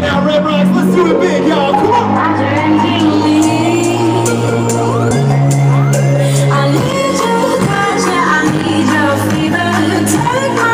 right now, Red Rocks. Let's do it big, y'all. Come on. I need you, I need your fever. Take my